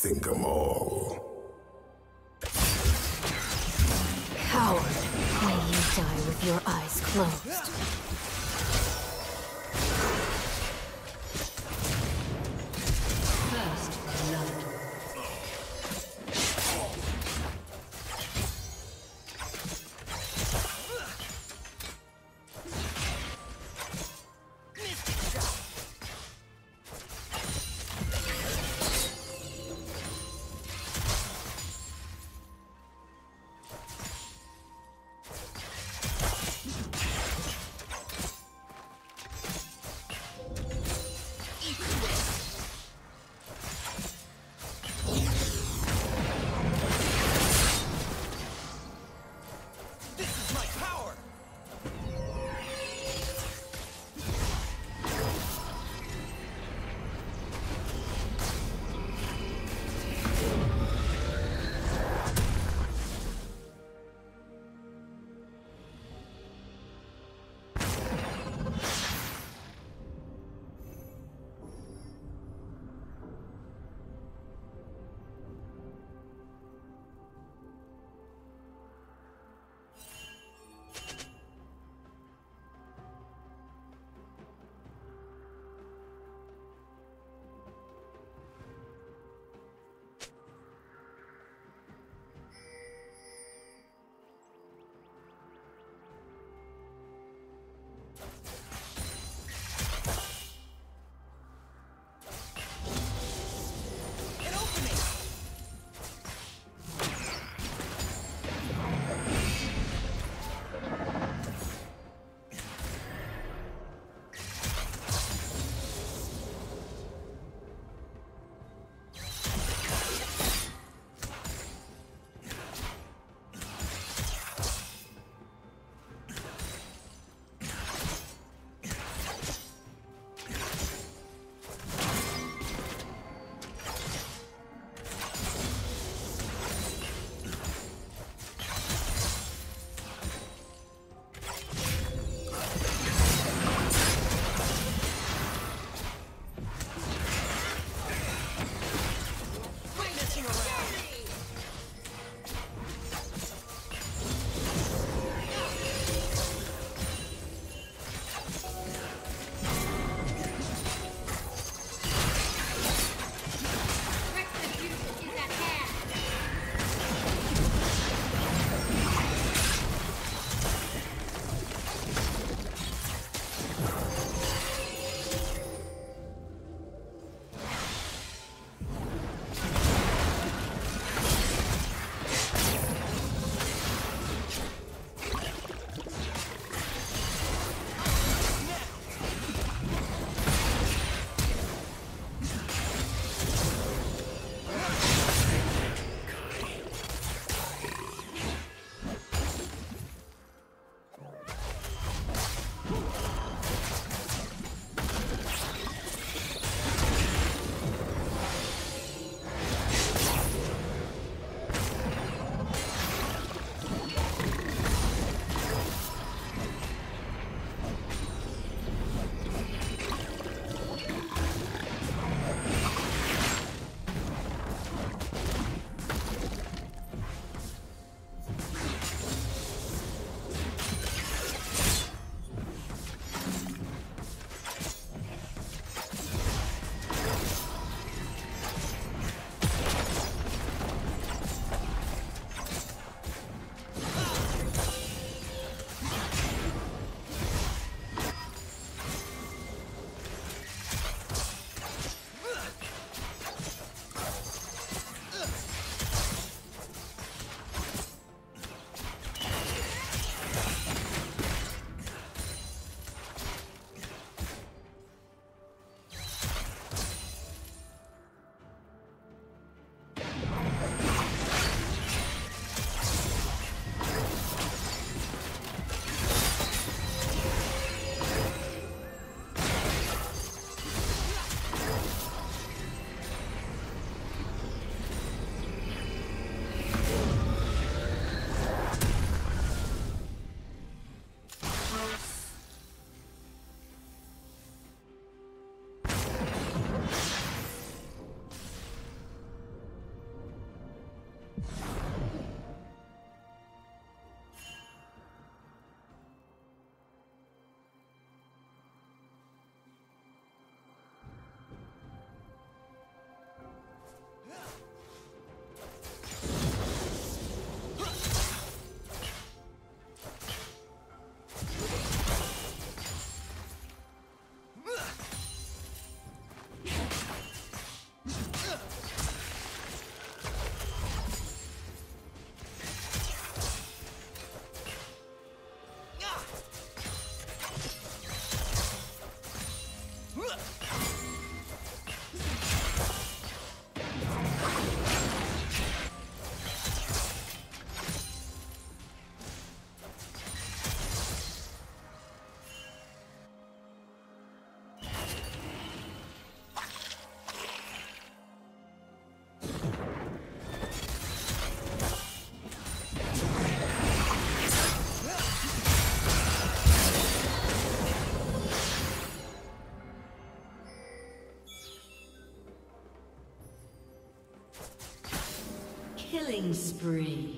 Think 'em all. Coward! May you die with your eyes closed. Spree.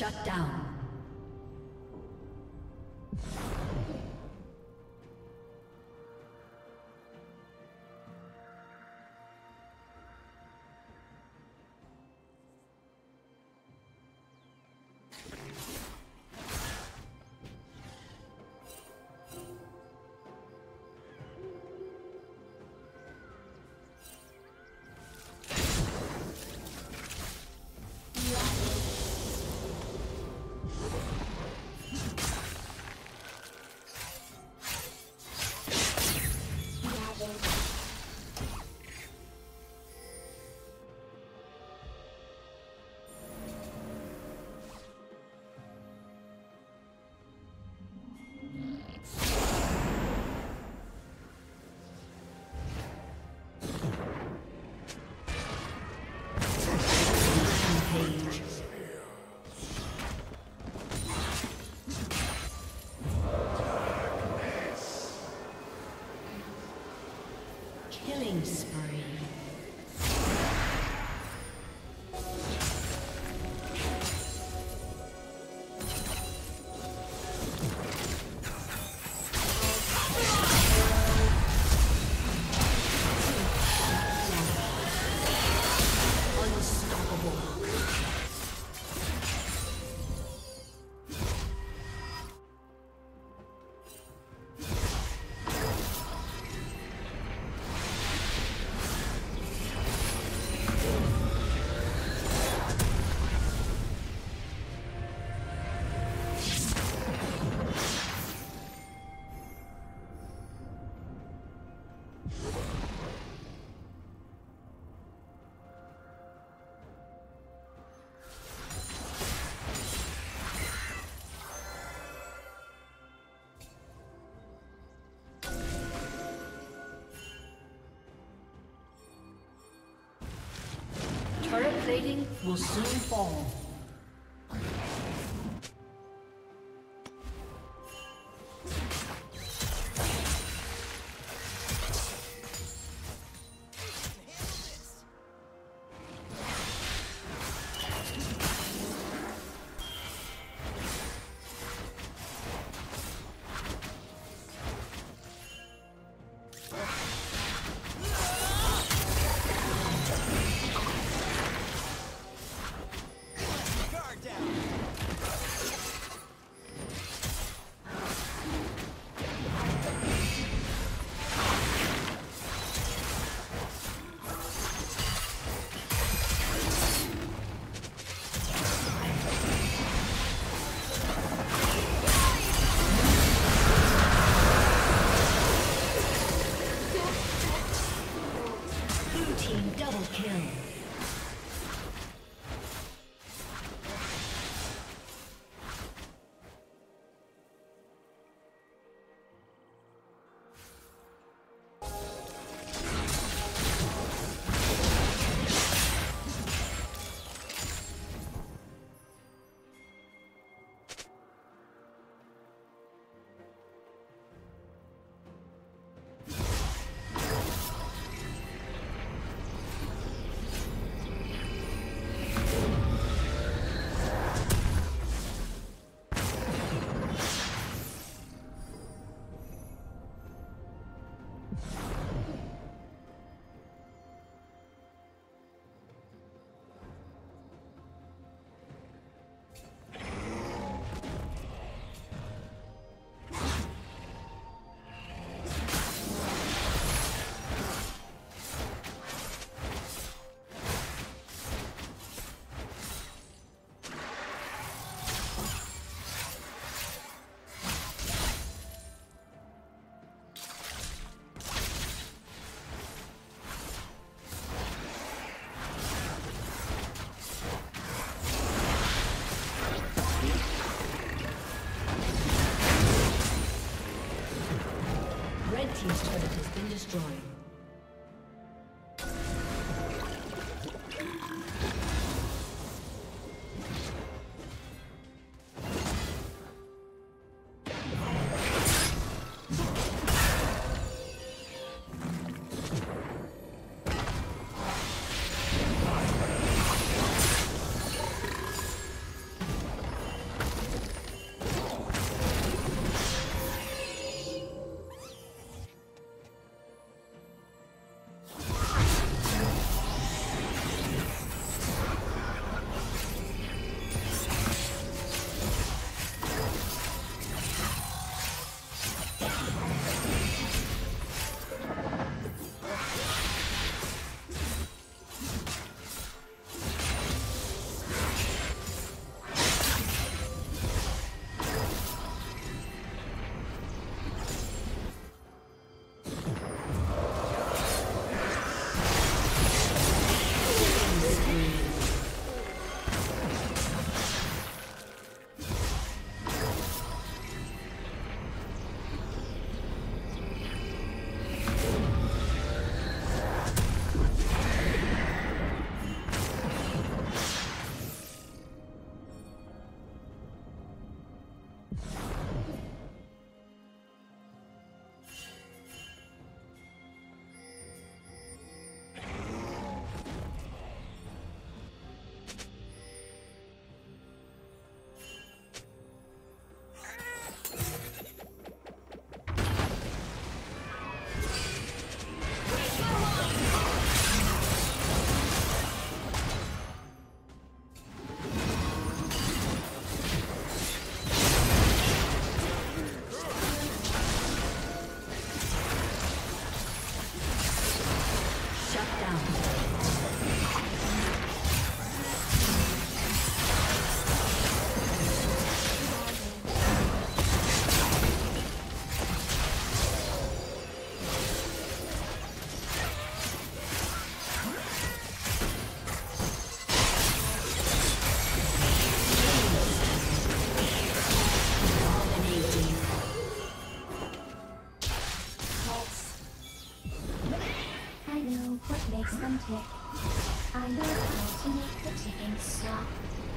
Shut down. Will soon fall. Destroyed. one tick. I know I love watching it against soft.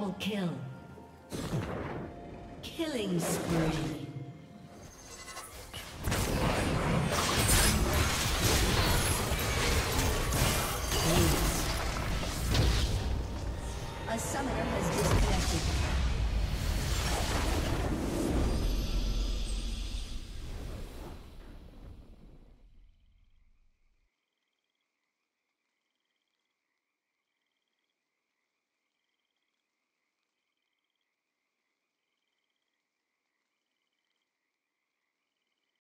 Double kill. Killing spree. A summoner.